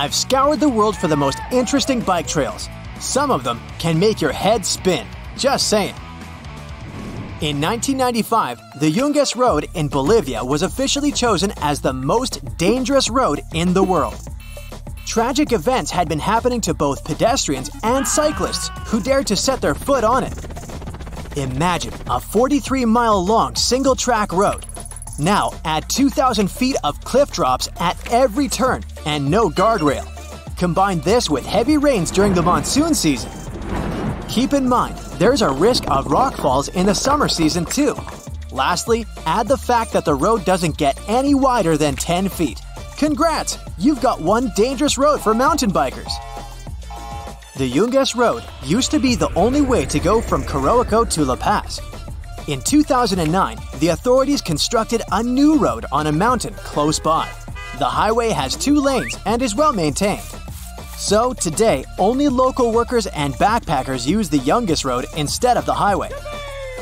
I've scoured the world for the most interesting bike trails. Some of them can make your head spin. Just saying. In 1995, the Yungas Road in Bolivia was officially chosen as the most dangerous road in the world. Tragic events had been happening to both pedestrians and cyclists who dared to set their foot on it. Imagine a 43 mile long single track road. Now add 2,000 feet of cliff drops at every turn and no guardrail. Combine this with heavy rains during the monsoon season. Keep in mind, there's a risk of rock falls in the summer season too. Lastly, add the fact that the road doesn't get any wider than 10 feet. Congrats! You've got one dangerous road for mountain bikers. The Yungas Road used to be the only way to go from Coroico to La Paz. In 2009, the authorities constructed a new road on a mountain close by. The highway has two lanes and is well maintained. So, today, only local workers and backpackers use the Yungas Road instead of the highway.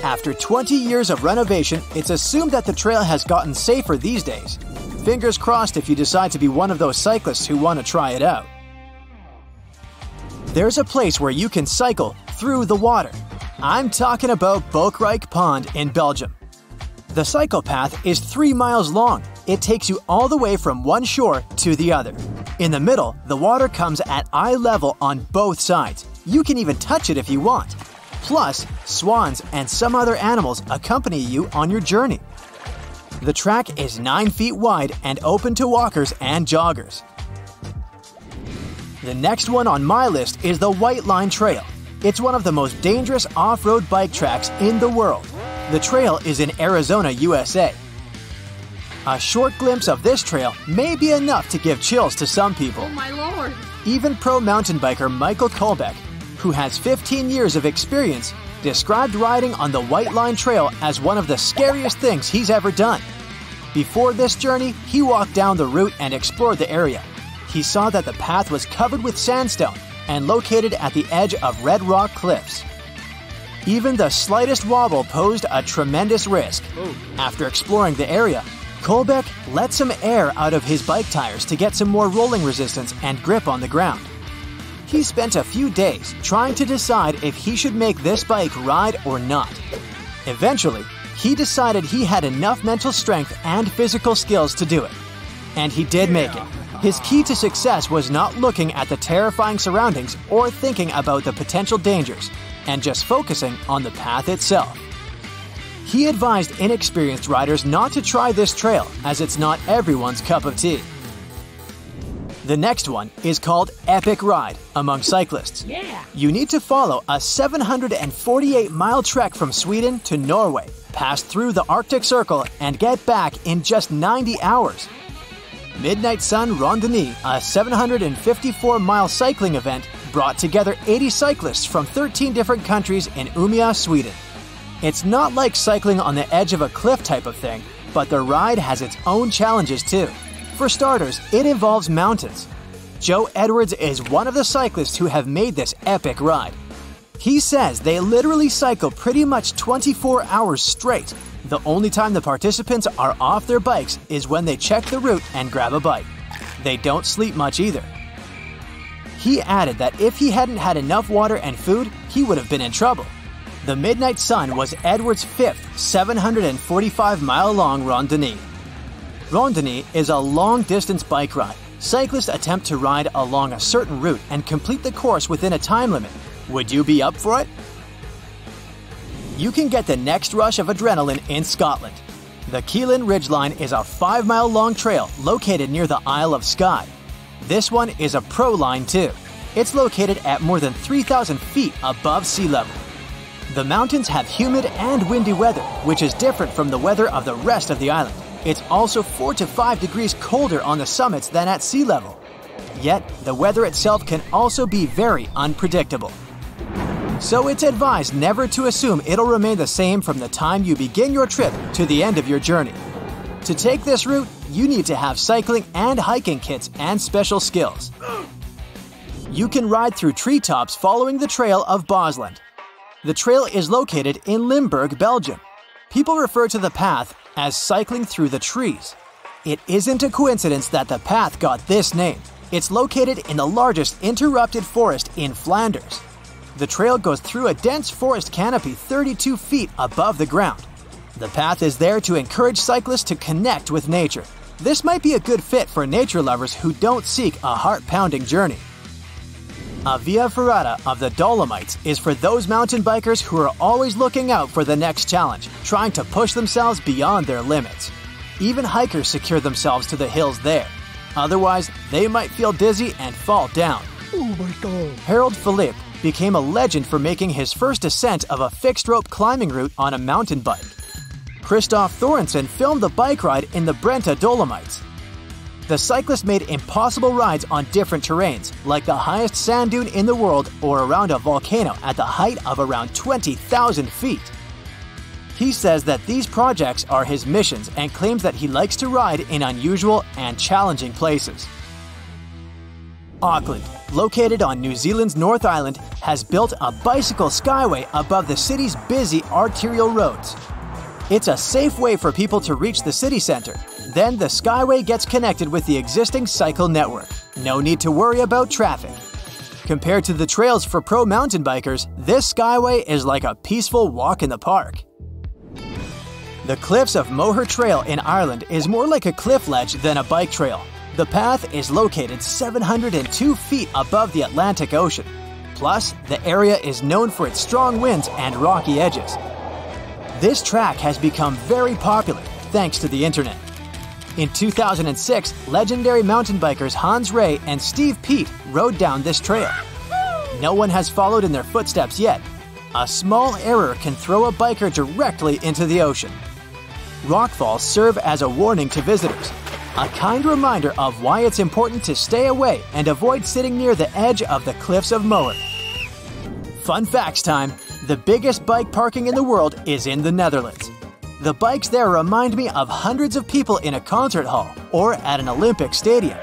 After 20 years of renovation, it's assumed that the trail has gotten safer these days. Fingers crossed if you decide to be one of those cyclists who want to try it out. There's a place where you can cycle through the water. I'm talking about Bokrijk Pond in Belgium. The cycle path is 3 miles long. It takes you all the way from one shore to the other. In the middle, the water comes at eye level on both sides. You can even touch it if you want. Plus, swans and some other animals accompany you on your journey. The track is 9 feet wide and open to walkers and joggers. The next one on my list is the White Line Trail. It's one of the most dangerous off road bike tracks in the world. The trail is in Arizona, USA. A short glimpse of this trail may be enough to give chills to some people. Oh my lord! Even pro mountain biker Michael Kollbek, who has 15 years of experience, described riding on the White Line Trail as one of the scariest things he's ever done. Before this journey, he walked down the route and explored the area. He saw that the path was covered with sandstone and located at the edge of red rock cliffs. Even the slightest wobble posed a tremendous risk. After exploring the area, Kollbek let some air out of his bike tires to get some more rolling resistance and grip on the ground. He spent a few days trying to decide if he should make this bike ride or not. Eventually, he decided he had enough mental strength and physical skills to do it. And he did make it. His key to success was not looking at the terrifying surroundings or thinking about the potential dangers, and just focusing on the path itself. He advised inexperienced riders not to try this trail as it's not everyone's cup of tea. The next one is called Epic Ride among cyclists. Yeah! You need to follow a 748 mile trek from Sweden to Norway, pass through the Arctic Circle, and get back in just 90 hours. Midnight Sun Randonnée, a 754 mile cycling event, brought together 80 cyclists from 13 different countries in Umeå, Sweden. It's not like cycling on the edge of a cliff type of thing, but the ride has its own challenges too. For starters, it involves mountains. Joe Edwards is one of the cyclists who have made this epic ride. He says they literally cycle pretty much 24 hours straight. The only time the participants are off their bikes is when they check the route and grab a bite. They don't sleep much either. He added that if he hadn't had enough water and food, he would have been in trouble. The Midnight Sun was Edwards' fifth 745 mile long randonnée. Randonnée is a long distance bike ride. Cyclists attempt to ride along a certain route and complete the course within a time limit. Would you be up for it? You can get the next rush of adrenaline in Scotland. The Cuillin Ridgeline is a 5 mile long trail located near the Isle of Skye. This one is a pro line too. It's located at more than 3,000 feet above sea level. The mountains have humid and windy weather, which is different from the weather of the rest of the island. It's also 4 to 5 degrees colder on the summits than at sea level. Yet, the weather itself can also be very unpredictable. So it's advised never to assume it'll remain the same from the time you begin your trip to the end of your journey. To take this route, you need to have cycling and hiking kits and special skills. You can ride through treetops following the trail of Bosland. The trail is located in Limburg, Belgium. People refer to the path as cycling through the trees. It isn't a coincidence that the path got this name. It's located in the largest interrupted forest in Flanders. The trail goes through a dense forest canopy 32 feet above the ground. The path is there to encourage cyclists to connect with nature. This might be a good fit for nature lovers who don't seek a heart pounding journey. A Via Ferrata of the Dolomites is for those mountain bikers who are always looking out for the next challenge, trying to push themselves beyond their limits. Even hikers secure themselves to the hills there. Otherwise, they might feel dizzy and fall down. Oh my god. Harald Philipp became a legend for making his first ascent of a fixed rope climbing route on a mountain bike. Christoph Thorensen filmed the bike ride in the Brenta Dolomites. The cyclist made impossible rides on different terrains, like the highest sand dune in the world or around a volcano at the height of around 20,000 feet. He says that these projects are his missions and claims that he likes to ride in unusual and challenging places. Auckland, located on New Zealand's North Island, has built a bicycle skyway above the city's busy arterial roads. It's a safe way for people to reach the city center. Then the skyway gets connected with the existing cycle network. No need to worry about traffic. Compared to the trails for pro mountain bikers, this skyway is like a peaceful walk in the park. The cliffs of Moher Trail in Ireland is more like a cliff ledge than a bike trail. The path is located 702 feet above the Atlantic Ocean. Plus, the area is known for its strong winds and rocky edges. This track has become very popular thanks to the internet. In 2006, legendary mountain bikers Hans Rey and Steve Peat rode down this trail. No one has followed in their footsteps yet. A small error can throw a biker directly into the ocean. Rockfalls serve as a warning to visitors, a kind reminder of why it's important to stay away and avoid sitting near the edge of the cliffs of Moher. Fun facts time the biggest bike parking in the world is in the Netherlands. The bikes there remind me of hundreds of people in a concert hall or at an Olympic stadium.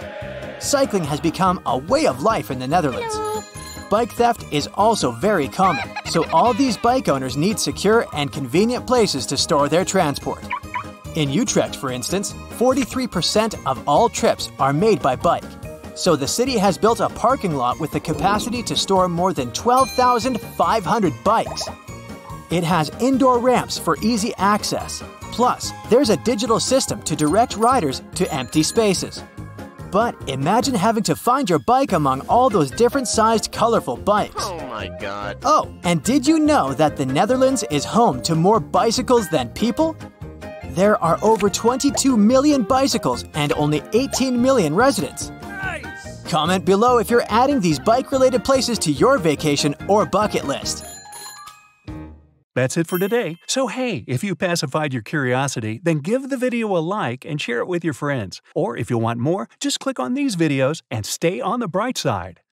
Cycling has become a way of life in the Netherlands. Bike theft is also very common, so all these bike owners need secure and convenient places to store their transport. In Utrecht, for instance, 43% of all trips are made by bike. So the city has built a parking lot with the capacity to store more than 12,500 bikes. It has indoor ramps for easy access. Plus, there's a digital system to direct riders to empty spaces. But imagine having to find your bike among all those different sized, colorful bikes. Oh my god. Oh, and did you know that the Netherlands is home to more bicycles than people? There are over 22 million bicycles and only 18 million residents. Nice. Comment below if you're adding these bike related places to your vacation or bucket list. That's it for today. So hey, if you pacified your curiosity, then give the video a like and share it with your friends. Or if you want more, just click on these videos and stay on the bright side.